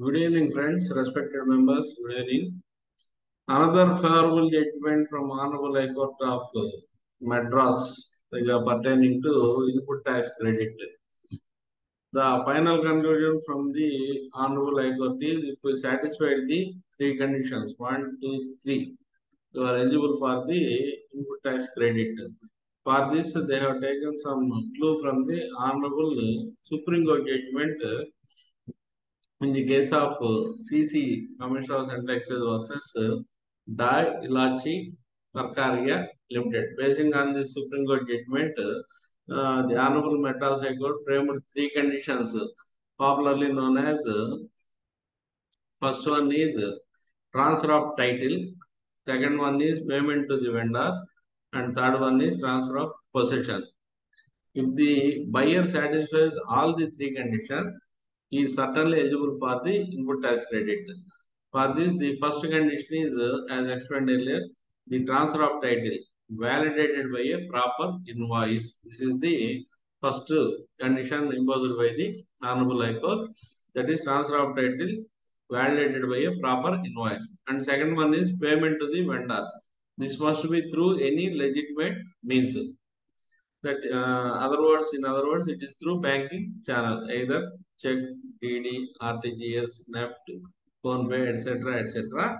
Good evening, friends, respected members. Good evening. Another favorable judgment from Honorable High Court of Madras pertaining to input tax credit. The final conclusion from the Honorable High Court is if we satisfy the three conditions, one, two, three, you are eligible for the input tax credit. For this, they have taken some clue from the Honorable Supreme Court judgment in the case of CC, Commissioner of Central Excise versus Dai Ilachi Karkaria Limited. Basing on the Supreme Court judgment, uh, the Honorable Madras High Court framed three conditions, popularly known as first one is transfer of title, second one is payment to the vendor, and third one is transfer of possession. If the buyer satisfies all the three conditions, he is certainly eligible for the input tax credit. For this, the first condition is, as explained earlier, the transfer of title validated by a proper invoice. This is the first condition imposed by the Honorable High Court. That is transfer of title validated by a proper invoice. And second one is payment to the vendor. This must be through any legitimate means. That uh, other words, in other words, it is through banking channel, either check, DD, RTGS, NEFT, PhonePe, etc., etc.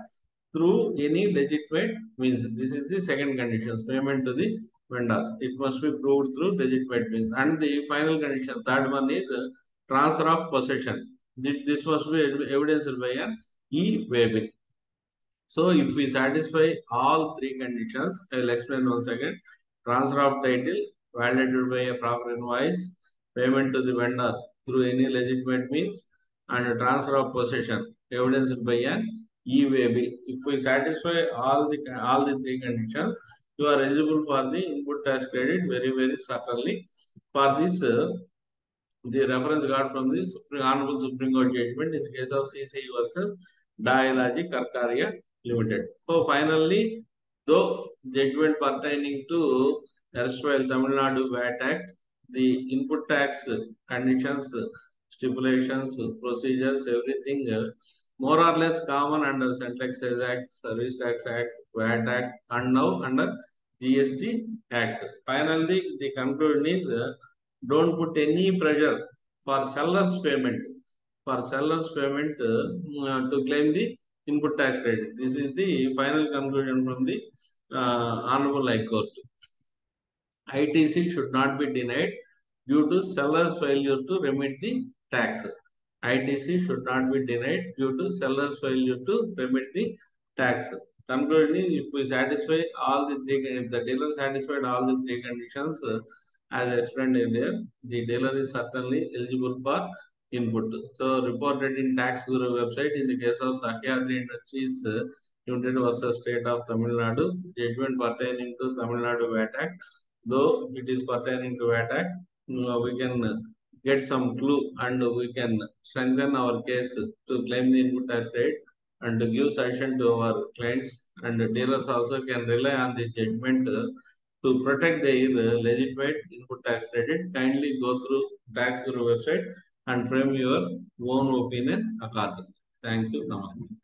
Through any legitimate means. This is the second condition, payment to the vendor. It must be proved through legitimate means. And the final condition, third one is uh, transfer of possession. This must be evidenced by an e-way So if we satisfy all three conditions, I will explain once again. Transfer of title validated by a proper invoice, payment to the vendor through any legitimate means, and transfer of possession evidenced by an e-way bill. If we satisfy all the all the three conditions, you are eligible for the input tax credit very very certainly. For this, uh, the reference got from the Supreme, Honorable Supreme Court judgment in the case of CC versus Dialogy Karkaria Limited. So finally, though judgment pertaining to erstwhile Tamil Nadu VAT Act, the input tax conditions, stipulations, procedures, everything uh, more or less common under Central Excise Act, Service Tax Act, VAT Act, and now under GST Act. Finally, the conclusion is uh, don't put any pressure for sellers payment for sellers payment uh, to claim the input tax credit. This is the final conclusion from the uh, Honorable High Court. ITC should not be denied due to seller's failure to remit the tax. ITC should not be denied due to seller's failure to remit the tax. Conclusion if we satisfy all the three, if the dealer satisfied all the three conditions, uh, as explained earlier, the dealer is certainly eligible for input. So reported in Tax Guru website in the case of Sahyadri Industries uh, Limited versus State of Tamil Nadu, judgment pertaining to Tamil Nadu VAT Act. Though it is pertaining to VAT Act, uh, we can get some clue and we can strengthen our case to claim the input tax rate and to give suggestion to our clients and dealers also can rely on the judgment uh, to protect their legitimate input tax credit. Kindly go through Tax Guru website and frame your own opinion accordingly. Thank you. Namaste.